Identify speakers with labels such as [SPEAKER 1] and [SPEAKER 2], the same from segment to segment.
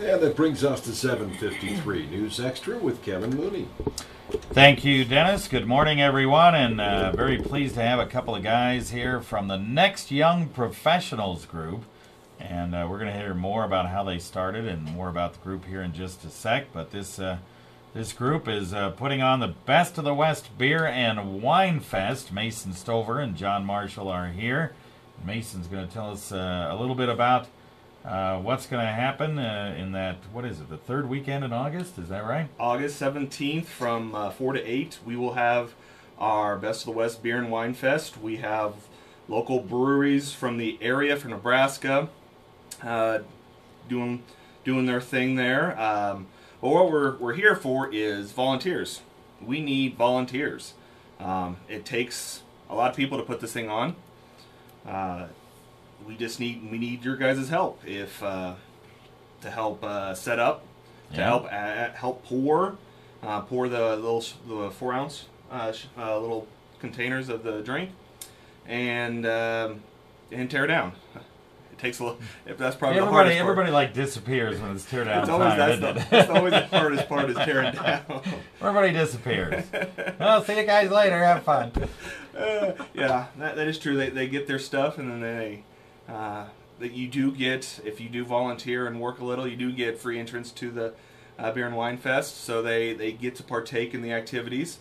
[SPEAKER 1] And that brings us to 753 News Extra with Kevin Mooney.
[SPEAKER 2] Thank you, Dennis. Good morning, everyone, and uh, very pleased to have a couple of guys here from the Next Young Professionals group. And uh, we're going to hear more about how they started and more about the group here in just a sec. But this uh, this group is uh, putting on the Best of the West Beer and Wine Fest. Mason Stover and John Marshall are here. Mason's going to tell us uh, a little bit about uh, what's going to happen uh, in that, what is it, the third weekend in August? Is that right?
[SPEAKER 3] August 17th from uh, 4 to 8, we will have our Best of the West Beer and Wine Fest. We have local breweries from the area, from Nebraska, uh, doing doing their thing there. Um, but what we're, we're here for is volunteers. We need volunteers. Um, it takes a lot of people to put this thing on. Uh, we just need we need your guys' help if uh, to help uh, set up, to
[SPEAKER 2] Yeah.
[SPEAKER 3] help uh, help pour, uh, pour the little the four ounce uh, sh- uh, little containers of the drink, and um, and tear down. It takes a little. If that's probably the
[SPEAKER 2] everybody,
[SPEAKER 3] hardest part.
[SPEAKER 2] everybody like disappears when it's tear down
[SPEAKER 3] It's always
[SPEAKER 2] time,
[SPEAKER 3] that's, the,
[SPEAKER 2] it?
[SPEAKER 3] that's always the hardest part is tearing down.
[SPEAKER 2] everybody disappears. well, see you guys later. Have fun.
[SPEAKER 3] Uh, yeah, that, that is true. They, they get their stuff and then they uh, that you do get if you do volunteer and work a little, you do get free entrance to the uh, beer and wine fest. So they they get to partake in the activities.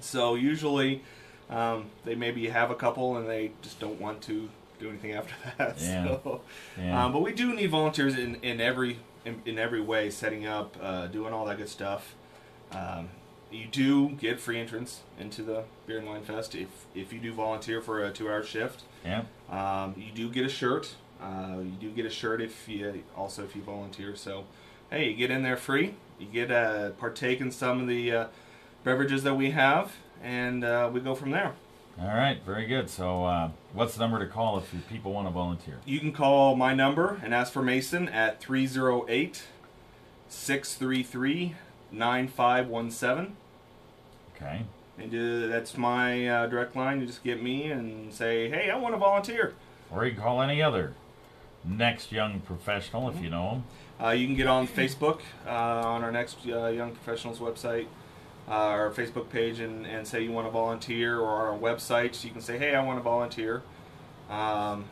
[SPEAKER 3] So usually um, they maybe have a couple and they just don't want to do anything after that.
[SPEAKER 2] Yeah.
[SPEAKER 3] So,
[SPEAKER 2] Yeah.
[SPEAKER 3] um, but we do need volunteers in, in every in, in every way, setting up, uh, doing all that good stuff. Um, you do get free entrance into the beer and wine fest if if you do volunteer for a two hour shift.
[SPEAKER 2] yeah.
[SPEAKER 3] Um, you do get a shirt. Uh, you do get a shirt if you also if you volunteer. So hey, you get in there free. You get uh, partake in some of the uh, beverages that we have, and uh, we go from there.
[SPEAKER 2] All right. Very good. So, uh, what's the number to call if people want to volunteer?
[SPEAKER 3] You can call my number and ask for Mason at 308 633 9517.
[SPEAKER 2] Okay.
[SPEAKER 3] And uh, that's my uh, direct line. You just get me and say, hey, I want to volunteer.
[SPEAKER 2] Or you can call any other next young professional if you know them.
[SPEAKER 3] Uh, you can get on Facebook uh, on our next uh, Young Professionals website, uh, our Facebook page, and, and say you want to volunteer, or on our website, so you can say, hey, I want to volunteer, um,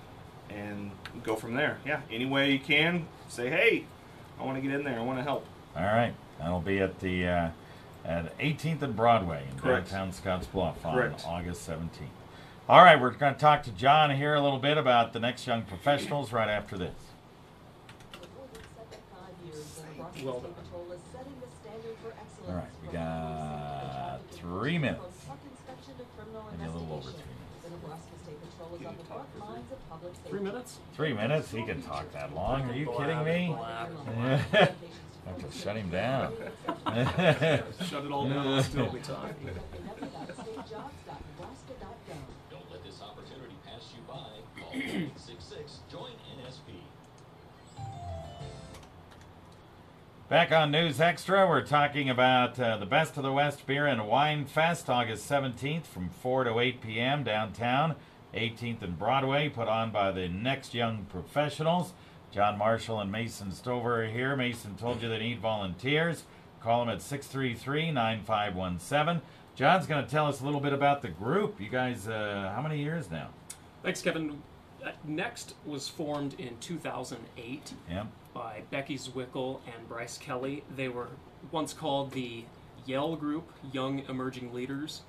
[SPEAKER 3] and go from there. Yeah, any way you can, say, hey, I want to get in there, I want to help.
[SPEAKER 2] All right. That'll be at the uh, at 18th and Broadway in
[SPEAKER 3] Correct.
[SPEAKER 2] downtown Scottsbluff on
[SPEAKER 3] Correct.
[SPEAKER 2] August 17th. All right. We're going to talk to John here a little bit about the next young professionals right after this.
[SPEAKER 4] Well.
[SPEAKER 2] All right. We got three minutes. Maybe a little over three minutes.
[SPEAKER 4] Three minutes?
[SPEAKER 2] Three minutes? He can talk that long. Are you kidding me?
[SPEAKER 4] Blab,
[SPEAKER 2] have to shut him down.
[SPEAKER 4] Shut it all down and still be talking.
[SPEAKER 5] Don't let this opportunity pass you by. Call 866 Join NSP.
[SPEAKER 2] Back on News Extra, we're talking about uh, the Best of the West Beer and Wine Fest, August 17th from 4 to 8 p.m. downtown, 18th and Broadway, put on by the Next Young Professionals. John Marshall and Mason Stover are here. Mason told you they need volunteers. Call them at 633 9517. John's going to tell us a little bit about the group. You guys, uh, how many years now?
[SPEAKER 4] Thanks, Kevin. Uh, Next was formed in 2008
[SPEAKER 2] Yeah.
[SPEAKER 4] by Becky Zwickel and Bryce Kelly. They were once called the Yell Group, Young Emerging Leaders.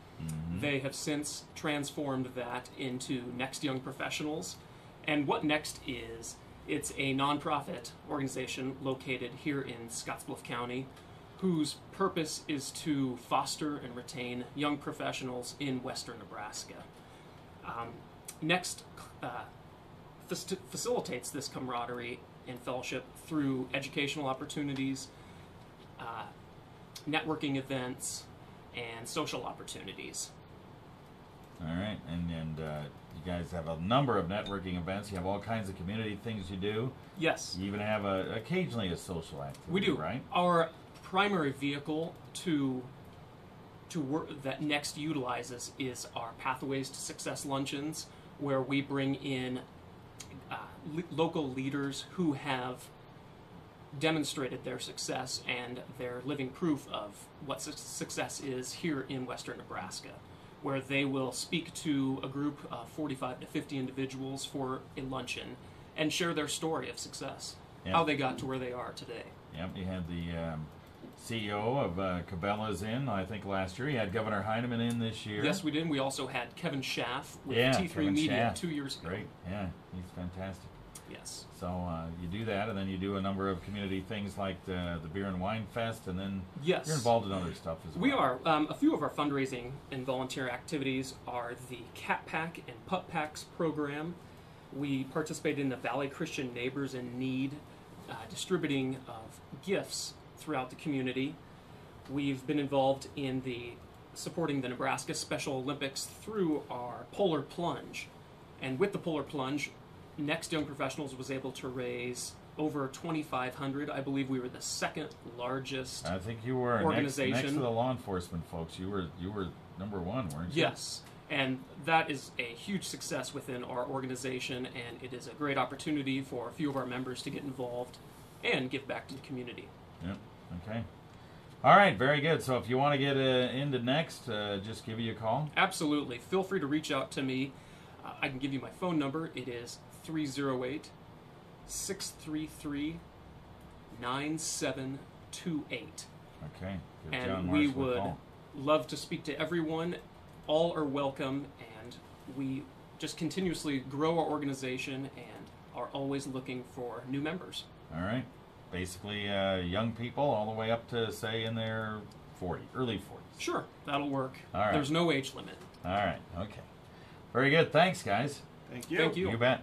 [SPEAKER 4] They have since transformed that into Next Young Professionals. And what Next is, it's a nonprofit organization located here in Scottsbluff County whose purpose is to foster and retain young professionals in western Nebraska. Um, Next uh, fac- facilitates this camaraderie and fellowship through educational opportunities, uh, networking events, and social opportunities.
[SPEAKER 2] All right, and and uh, you guys have a number of networking events. You have all kinds of community things you do.
[SPEAKER 4] Yes,
[SPEAKER 2] You even have a occasionally a social activity.
[SPEAKER 4] we do.
[SPEAKER 2] right?
[SPEAKER 4] Our primary vehicle to to work that Next utilizes is our Pathways to Success luncheons, where we bring in uh, le- local leaders who have demonstrated their success and their living proof of what su- success is here in western Nebraska, where they will speak to a group of 45 to 50 individuals for a luncheon and share their story of success,
[SPEAKER 2] Yeah.
[SPEAKER 4] how they got to where they are today.
[SPEAKER 2] Yep, you had the um, CEO of uh, Cabela's in, I think, last year. You had Governor Heineman in this year.
[SPEAKER 4] Yes, we did. We also had Kevin Schaff with
[SPEAKER 2] Yeah,
[SPEAKER 4] T3
[SPEAKER 2] Kevin
[SPEAKER 4] Media
[SPEAKER 2] Schaff.
[SPEAKER 4] two years ago.
[SPEAKER 2] Great, yeah, he's fantastic.
[SPEAKER 4] Yes.
[SPEAKER 2] So uh, you do that, and then you do a number of community things like the, the Beer and Wine Fest, and then
[SPEAKER 4] Yes.
[SPEAKER 2] you're involved in other stuff as well.
[SPEAKER 4] We are. Um, a few of our fundraising and volunteer activities are the Cat Pack and Pup Packs program. We participate in the Valley Christian Neighbors in Need uh, distributing of gifts throughout the community. We've been involved in the supporting the Nebraska Special Olympics through our Polar Plunge. And with the Polar Plunge, Next Young Professionals was able to raise over 2,500. I believe we were the second largest
[SPEAKER 2] I think you were next,
[SPEAKER 4] Organization.
[SPEAKER 2] next to the law enforcement folks. You were you were number one, weren't you?
[SPEAKER 4] Yes, and that is a huge success within our organization, and it is a great opportunity for a few of our members to get involved and give back to the community.
[SPEAKER 2] Yep. Okay. All right. Very good. So if you want to get uh, into next, uh, just give you a call.
[SPEAKER 4] Absolutely. Feel free to reach out to me. Uh, I can give you my phone number. It is 308 633 9728.
[SPEAKER 2] Okay. Give John
[SPEAKER 4] And we
[SPEAKER 2] Marshall
[SPEAKER 4] would
[SPEAKER 2] call.
[SPEAKER 4] love to speak to everyone. All are welcome, and we just continuously grow our organization and are always looking for new members.
[SPEAKER 2] All right. Basically, uh, young people all the way up to say in their 40, early 40s.
[SPEAKER 4] Sure, that'll work.
[SPEAKER 2] All right.
[SPEAKER 4] There's no age limit.
[SPEAKER 2] All right. Okay. Very good. Thanks, guys.
[SPEAKER 3] Thank you.
[SPEAKER 4] Thank you.
[SPEAKER 2] You bet.